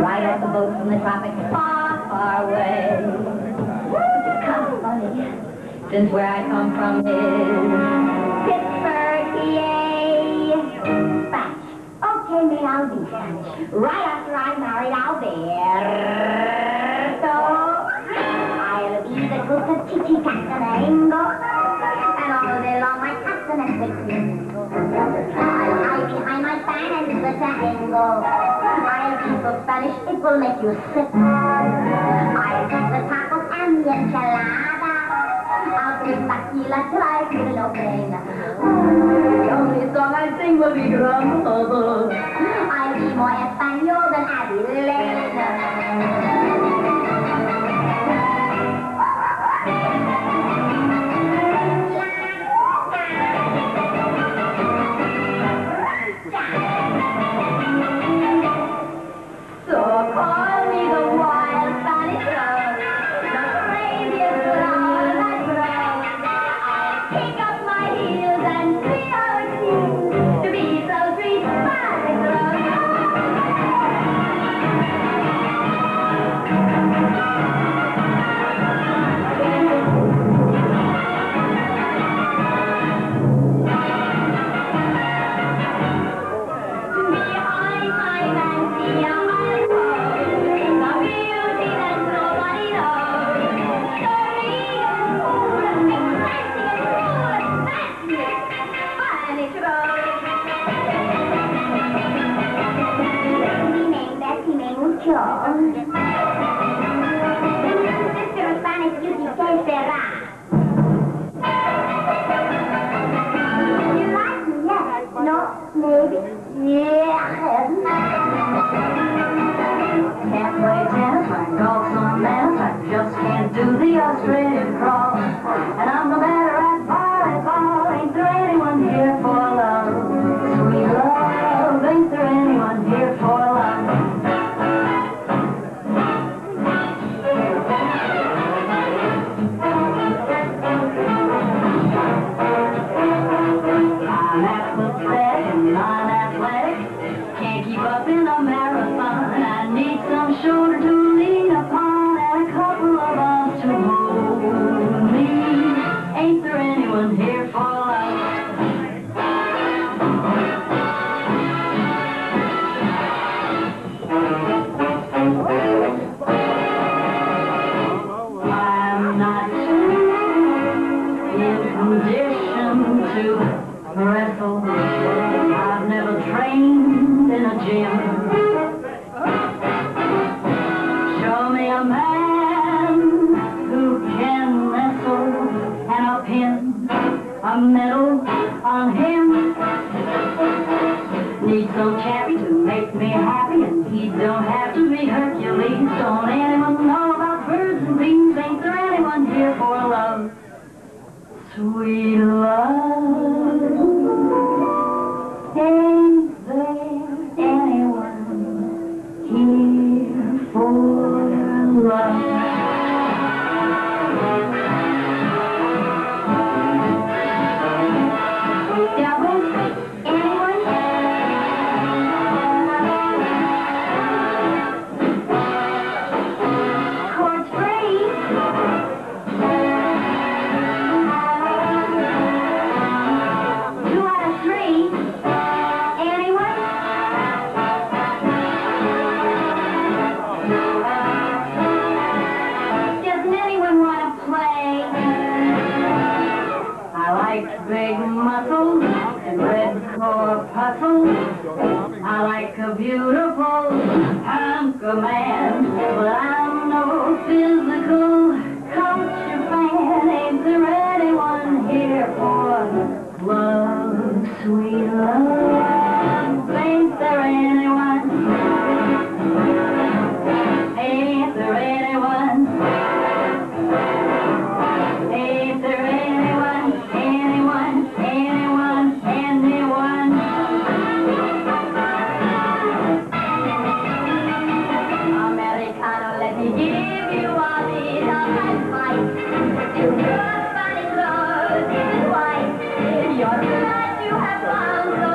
Right off the boat from the tropics, far, far away. It's kind of funny, since where I come from is Pittsburgh, PA. Spanish. Okay, me, I'll be Spanish. Right after I'm married, I'll be I'll be the good chichi castanengo. And all day long, my castanet with me. I'll hide behind my fan and listen to I'll be Spanish, it will make you sick. I'll eat the tacos and the enchilada. I'll drink tequila till I feel no pain. The only song I sing will be Granada. I'll be more Espanol than Abbe Lane. Do the Australian crawl. Trained in a gym. Show me a man who can wrestle and a pin, a medal on him. Need some champion to make me happy, Devil, I like a beautiful of man, but I'm no physical culture fan. Ain't there anyone here for love, sweet love? You have found,